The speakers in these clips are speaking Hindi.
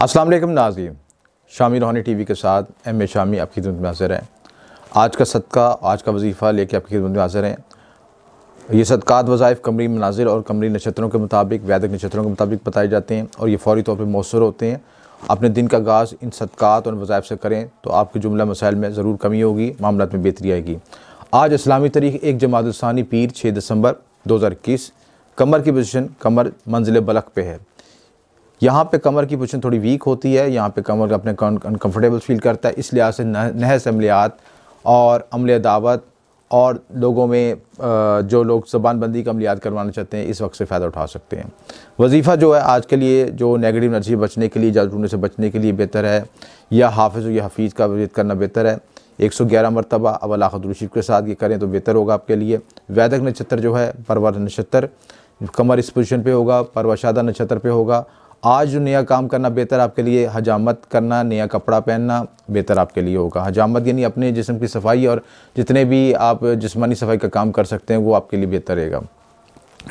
वालेकुम नाज़रीन। शामी रोहानी टीवी के साथ एम ए शामी आपकी खिदमत में हाजिर हैं। आज का सदका, आज का वजीफ़ा लेके आपकी खिदमत में हाजिर हैं। ये सदक़ात वज़ाइफ कमरी मनाजिर और कमरी नक्षत्रों के मुताबिक, वैदिक नक्षत्रों के मुताबिक बताए जाते हैं और ये फौरी तौर पर मौसर होते हैं। अपने दिन का आगाज़ इन सदक़ात और वज़ाइफ से करें तो आपके जुमला मसाइल में ज़रूर कमी होगी मामला में बेहतरी आएगी। आज इस्लामी तारीख एक जमातसानी पीर छः दिसंबर दो हज़ार इक्कीस। कमर की पोजिशन कमर मंजिल बलक पे है। यहाँ पे कमर की पोजिशन थोड़ी वीक होती है, यहाँ पे कमर अपने अनकम्फर्टेबल फील करता है इस लिहाज से नहस अमलियात और अमल दावत और लोगों में जो लोग ज़बान बंदी का अमलियात करवाना चाहते हैं, इस वक्त से फ़ायदा उठा सकते हैं। वजीफ़ा जो है आज के लिए जो नेगेटिव एनर्जी बचने के लिए जादूने से बचने के लिए बेहतर है, या हाफिज़ या हफीज़ का विजित करना बेहतर है। एक सौ ग्यारह मरतबा अवल आखदुलशीफ के साथ ये करें तो बेहतर होगा आपके लिए। वैदक नक्षत्र जो है, परवर नक्षत्र, कमर इस पोजिशन पर होगा परवशादा नक्षत्र पर होगा आज जो नया काम करना बेहतर आपके लिए, हजामत करना, नया कपड़ा पहनना बेहतर आपके लिए होगा। हजामत यानी अपने जिसम की सफ़ाई और जितने भी आप जिसमानी सफ़ाई का काम कर सकते हैं, वो आपके लिए बेहतर रहेगा।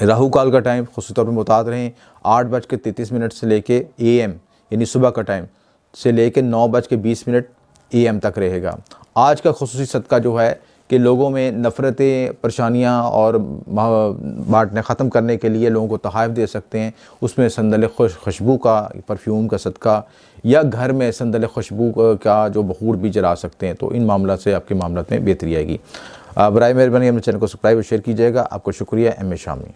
राहु काल का टाइम खुशी तौर पर मुताद रहें, आठ बज के तैंतीस मिनट से लेके ए एम यानी सुबह का टाइम से लेके नौ बज के बीस मिनट ए एम तक रहेगा। आज का खसूसी सदका जो है कि लोगों में नफ़रतें, परेशानियाँ और बांटने ख़त्म करने के लिए लोगों को तहफ़ दे सकते हैं। उसमें संदल खुश, खुशबू का, परफ्यूम का सदका या घर में संदल खुशबू का जो बहूर भी जला सकते हैं तो इन मामला से आपके मामला में बेहतरी आएगी। बर मेहरबानी अपने चैनल को सब्सक्राइब और शेयर कीजिएगा। आपको शुक्रिया, एम ए शामी